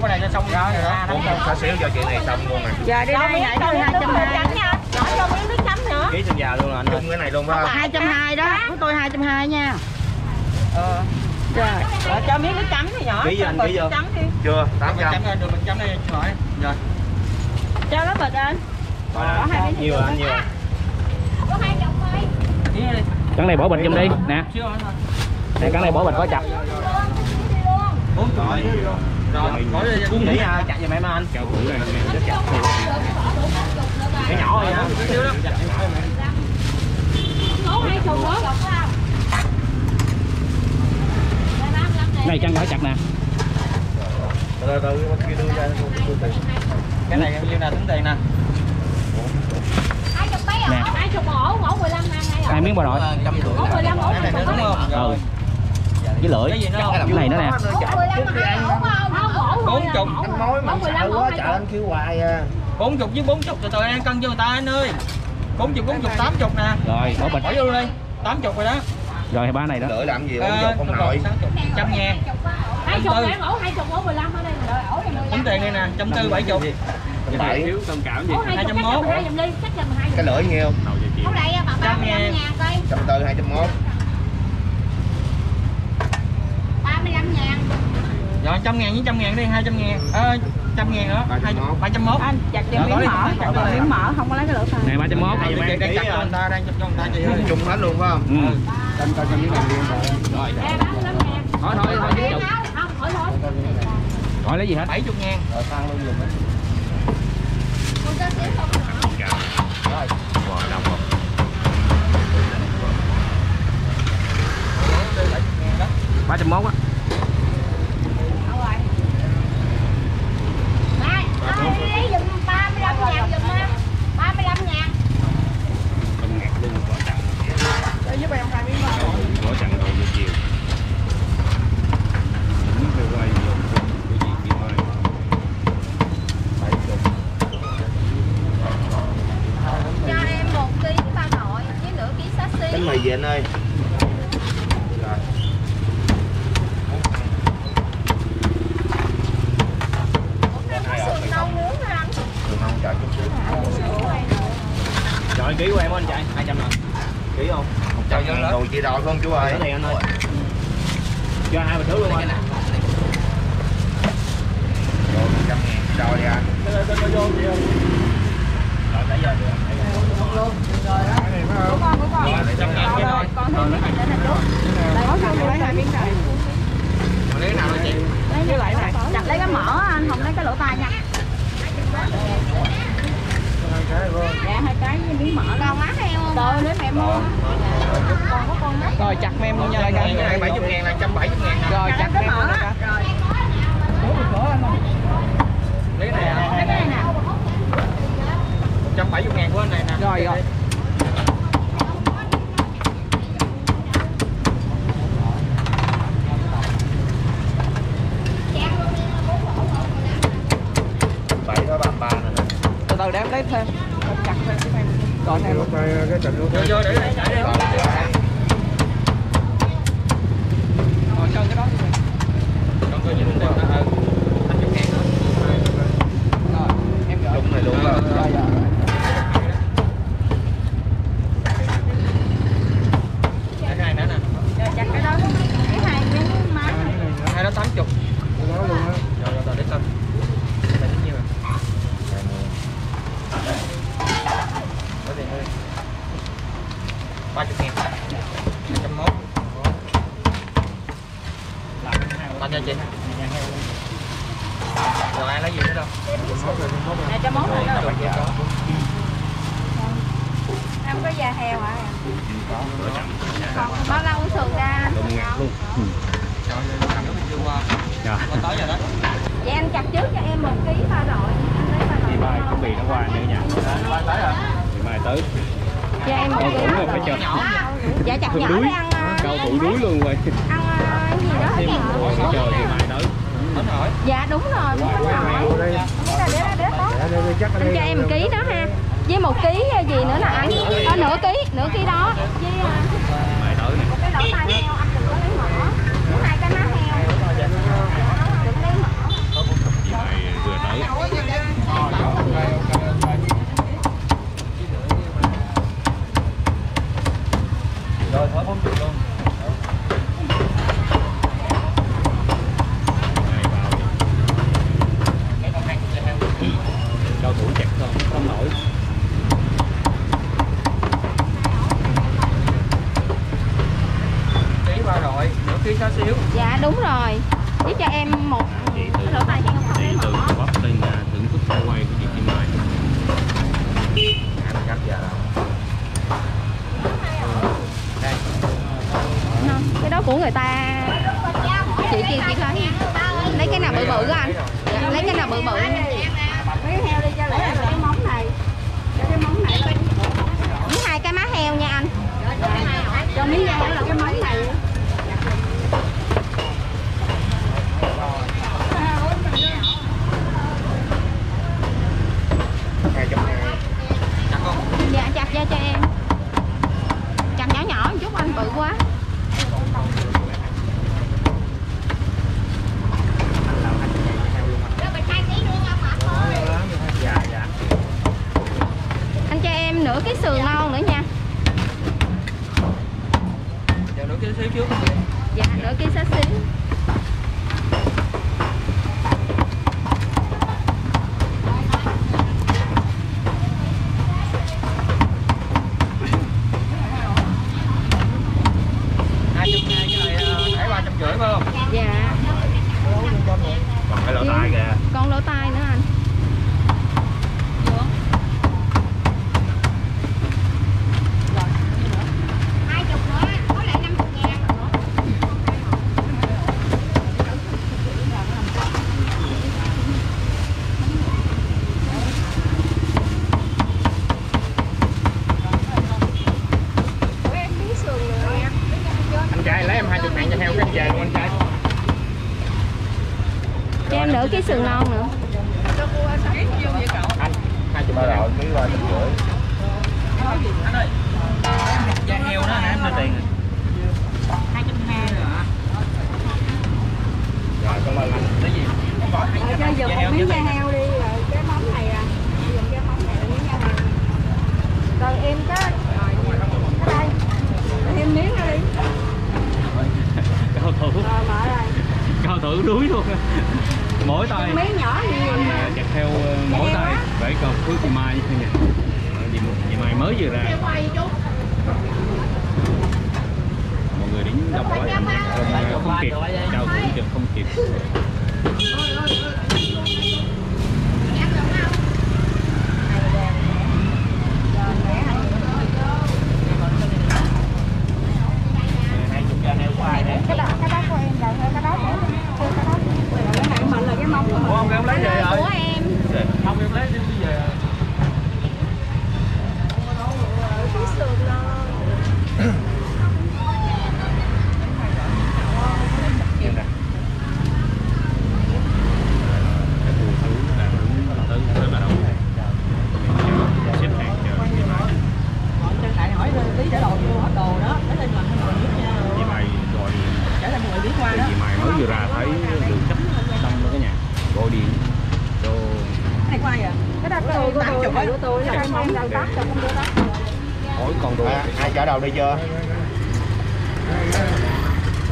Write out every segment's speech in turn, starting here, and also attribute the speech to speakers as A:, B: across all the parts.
A: bốn có xíu cho chuyện này xong luôn nè
B: Giờ đi đây nãy tôi hai trăm hai.
C: Nha Nhỏ cho miếng nước chấm nữa.
D: Ký xin già luôn rồi anh ơi.
A: Chung cái này luôn phải không?
B: Hai trăm hai đó của tôi hai trăm hai nha.
C: Ờ. Rồi cho miếng nước chấm đi nhỏ
D: Ký anh,
C: Cho
D: ký vô.
C: nước chấm đi.
A: Chưa tám trăm.
D: đây được mình chấm đây rồi. Rồi.
B: Cho nó bịch anh
D: có hai miếng nhiều rồi anh nhiều rồi.
C: Có hai chồng thôi
D: ký đi.
E: Cắn này bỏ bịch trong đi. Nè. Này cắn này bỏ bịch có chặt.
D: Bốn rồi rồi bỏ đi cuốn nghỉ à chặt giùm em anh.
E: Chào này
D: cái nhỏ rồi xíu đó.
C: Đó
E: Này cắn bỏ chặt nè.
A: Rồi rồi bên kia đưa ra
D: cái này bao nhiêu nè tính tiền nè.
C: Hai chồng mấy
E: Nè.
C: ổ Hai chồng ổ Ổ 15 ngàn hai
E: miếng bò nội.
C: Ổ 15 ổ
D: đúng không?
E: Ừ.
D: Rồi
E: Với lưỡi.
D: Cái
E: này nữa nè
C: Ổ 15 hai ổ không Không ổ
D: bốn chục
A: anh nói mà sợ quá trời anh kêu hoài à.
D: Bốn chục với bốn chục từ từ anh cân cho người ta anh ơi. Bốn chục bốn chục tám chục nè.
E: Rồi bỏ bịch.
D: bỏ vô đi. Tám chục rồi đó.
E: Rồi ba này đó.
A: Lưỡi làm gì
D: Ờ,
A: không dột không nội
D: chục trăm ngàn.
C: Hai chục ngàn ổ Hai chục ổ 15 ở đây rồi Ổ này 15
D: tính tiền đây nè trăm tư bảy chục.
A: bảy.
E: Thông cảm gì?
C: Ổ hai chục
D: 201.
C: Hai chục đi Chắc chừng hai
A: cái lưỡi nhiêu?
C: Đây
D: Trăm
C: 35
D: ngàn.
A: trăm tư hai trăm mốt.
C: 35 ngàn
D: rồi trăm ngàn với trăm ngàn đi hai trăm ngàn. Ờ trăm ngàn nữa hai ba trăm mốt.
B: Anh chặt cho
D: Rồi,
B: miếng mỡ
D: Chặt rồi.
B: miếng mỡ không có lấy cái lỗ phần
E: Này 301
D: Này đang đang chặt cho người ta đang chặt cho người ta chị ơi
A: chung hết luôn phải không?
E: Ừ.
D: Rồi
C: Nè 35 ngàn
E: Thôi thôi thôi tiếp tục
C: Không hỏi thôi.
E: Hỏi lấy gì hết?
D: Bảy chục ngàn
A: rồi tăng luôn dùng
C: Con cho xíu không
A: rồi. Đông không
E: ba trăm mốt á
C: Đây, ai đi lấy giùm 35 ngàn giùm ha 35 ngàn
E: Không ngạt lưng bỏ chặn
B: Để giúp em hai miếng mỡ
E: Bỏ chặn đầu buổi chiều Đúng rồi quay Cái gì kia ơi
C: Cho em 1 ký ba nội với nửa ký xá xí
A: bánh mì gì anh ơi rồi
C: Sườn nâu nướng hả anh?
A: đừng không chờ chút xíu
D: rồi ký của em anh chạy hai trăm ngàn. Ký không?
A: Một trăm ngàn. đồ chia đôi không chú ơi?
D: Cái này anh ơi. Cho hai bịch nước luôn anh.
A: Một trăm ngàn chia đôi đi anh.
D: Rồi nãy giờ trăm ngàn cái thôi
B: Con thêm miếng này để này có sao lấy hai miếng này
D: lấy nào đó chị
B: Lấy như lại này Chặt lấy cái mỡ anh không lấy cái lỗ tai nha Dạ hai cái với miếng mỡ
C: Còn
B: đâu
C: má heo Còn có con mắt
B: Rồi chặt mem luôn nha.
D: ngàn hai bảy chục ngàn là trăm bảy chục ngàn
B: Rồi chặt
C: cái
B: mem luôn
C: Rồi
D: lấy này
C: Lấy cái này nè.
D: Trăm bảy chục ngàn của anh này nè.
B: Rồi rồi.
A: Bảy đó ba ba nè.
B: Từ từ để em lấy thêm. Em chặt thêm cái này Còn luôn
D: vô vô để chạy đi
A: rồi lại
B: Rồi cho cái đó đi nè.
D: còn coi như mình đem ra hai chục ngàn nữa
B: Rồi em gửi
A: đúng này luôn phải không
B: Rồi rồi
D: cái này nữa nè
C: Rồi chặt cái đó Cái hai miếng má này
D: hai đó tám chục rồi rồi rồi để cân này bao nhiêu à có tiền ơi ba chục ngàn hai trăm mốt. Ba cho chị rồi ai lấy gì nữa đâu?
B: Nè cho món này đó
D: rồi dạ
C: Em có da heo hả? Còn bao lâu sườn ra?
D: Qua
E: Rồi
D: qua tới rồi đó.
C: Dạ anh chặt trước cho em một ký ba rồi Anh lấy ba
E: Thì
C: rồi
E: mai chuẩn bị nó qua nữa nha
D: qua tới rồi.
E: Thì mai tới.
C: Cho em một
E: Câu thủ rồi phải cho
C: Dạ chặt nhỏ
E: đuối.
C: ăn ờ,
E: Câu thủ đuối luôn rồi.
C: Ăn cái gì đó
E: Thêm hỏi
C: rồi
E: chờ thì mai tới.
C: Dạ đúng rồi, muốn bánh hỏi Để đó, để đó, để đó Anh cho em một ký đó ha. Với một ký gì nữa nè anh Ờ, Nửa ký, nửa ký đó. Với
E: Mai tới nè.
C: một cái lỗ tai heo, anh đừng có lấy mỡ. Muốn hai cái má heo. Đừng lấy mỡ.
E: Chị mai vừa tới
D: rồi thôi bốn chục luôn
E: Này vào đi.
D: cái con hai chục heo
E: cao thủ chặt không không nổi
D: ký qua rồi nửa ký xá xíu
C: Dạ đúng rồi Với cho em một
E: chị từ
C: lỗ tai cho
E: chị từ bắp lên à, thưởng thức sau quay của chị Kim Mai
A: ăn cắt giờ
D: đây
C: không Cái đó của người ta Chị kia chị lấy Lấy cái nào bự bự á anh dạ, Lấy cái nào bự bự
B: Lấy heo đi cho lẹ cái móng này. Cho cái móng này.
C: Với hai cái má heo nha anh
B: Cho miếng da heo là cái máy này.
A: hai
D: chặt
C: Dạ chặt ra cho em Chặt nhỏ nhỏ một chút anh bự quá Anh cho em nửa cái sườn non nha
D: giờ nửa ký xíu trước
C: Dạ nửa cái xá xíu
D: hai chục hai với lại ờ, thẻ ba trăm rưỡi phải không
C: Dạ
A: còn cái lỗ tai kìa
C: Con lỗ tai nữa anh
D: anh trai lấy em hai chục ngàn cho heo cái về của anh trai
C: Cho em nửa cái sườn non nữa.
D: Anh hai chục
A: ba rồi ký ba trăm rưỡi
D: anh ơi da heo đó hả em đưa tiền. Hai trăm hai rồi hả
A: rồi cảm ơn anh
D: lấy gì da
B: một
D: heo
B: miếng da heo đi rồi cái móng này à. Dùng cái móng này là miếng da heo. Còn em cái cái đây. Thêm miếng nữa đi.
E: cao thủ
B: Rồi mở đây.
E: cao thủ đuối luôn mỗi tay.
B: Miếng nhỏ vậy
E: anh à, chặt theo ờ, mỗi tay vậy còn cuối chị Mai như thế Ờ, chị, chị Mai mới vừa ra. Mọi người đến đông quá. Không không kịp thủ chụp không kịp
D: hai chục da heo của ai đấy
B: Cái đó cái đó của em rồi cái đó của cái đó. Rồi cái này mình là cái móng của mình.
D: Ủa, không em lấy về rồi
C: Của em
D: không em lấy đi về
A: em nè
E: cái phù thú là đứng tới tới là đâu xếp hàng chờ chị Mai
B: Trên lại hỏi tí để đồ vô hết đồ đó. Để lên mặt mình biết nha.
E: chị Mai gọi điện
B: Để lên người biết qua đó.
E: chị Mai mới vừa ra thấy đường chấp đông đó cái nhà gọi điện cho
B: Này của ai vậy? Cái đó của tôi, của tôi, của tôi là cái móng đầu tắt cho con đứa đó.
E: Hỏi con tôi
A: ai, ai chở đầu đi chưa?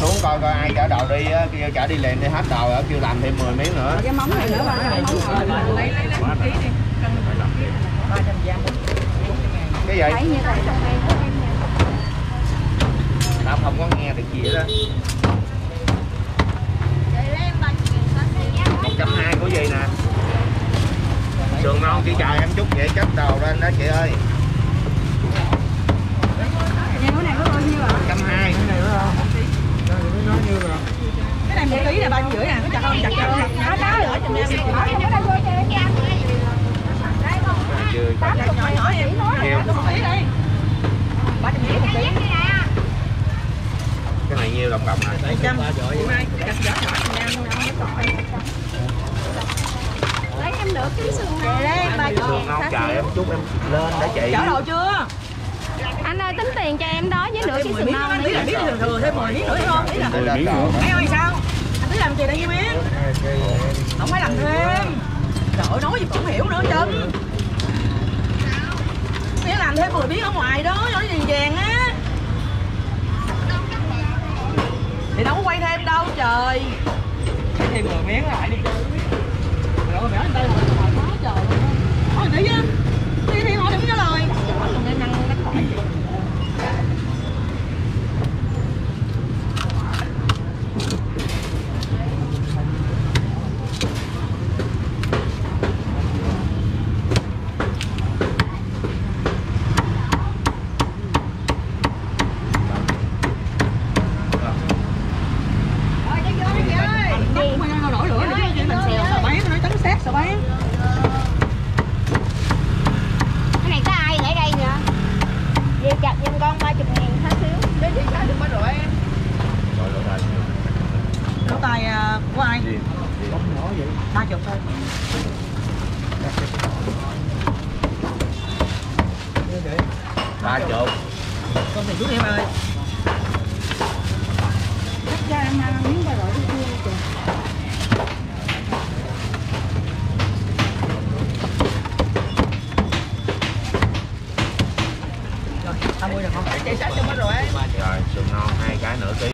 A: Xuống coi coi ai chở đầu đi á kêu chở đi liền đi hết đầu á kêu làm thêm 10 miếng nữa.
B: Cái móng này nữa ba cái móng này. Lấy lấy lấy trăm gram.
A: cái
C: nha
A: tao không có nghe được gì hết đó một trăm hai của gì nè? Sườn non chỉ chờ em chút vậy chất đầu lên đó chị ơi
B: Nha, cái này có bao nhiêu ạ?
A: một trăm hai
B: Cái này một ký là nhiêu rưỡi à? Có chặt không? Chặt cho. Đó, đó, ở trong em. Đó, cái đó vô cho em. Tám chục nhỏ nhỏ em.
A: Heo.
B: Một ký đây. Ba trăm rưỡi một ký.
A: cái này nhiêu đồng đồng này
B: Bảy trăm. Chị chặt nhỏ em.
C: Lấy em nửa cái sườn
B: Chị
C: non
B: đấy, ba chục
A: sườn non chờ em chút em lên để chị
B: Chở đồ chưa?
C: tính tiền cho em đó với nửa ký sườn non
B: anh Biết là thường thường thêm 10 miếng nữa không? Ý là
E: miếng nữa.
B: Em ơi sao? Anh tính làm gì đây với miếng? Không phải làm thêm. Trời nói gì cũng hiểu nữa chân. Nghĩa làm thêm 10 miếng ở ngoài đó, nói gì vàng á. Thì đâu có quay thêm đâu trời. Thêm 10 miếng lại đi chứ. Rồi mẹ anh ta ngồi trời. Thôi đi á. Đi đi ngồi đi. ba chục con thì xuống em ơi cắt
F: ra em ăn miếng ba rồi Rồi, 50 được không? Chạy sát cho hết
G: rồi ấy. Rồi, sườn
B: non hai cái nửa ký.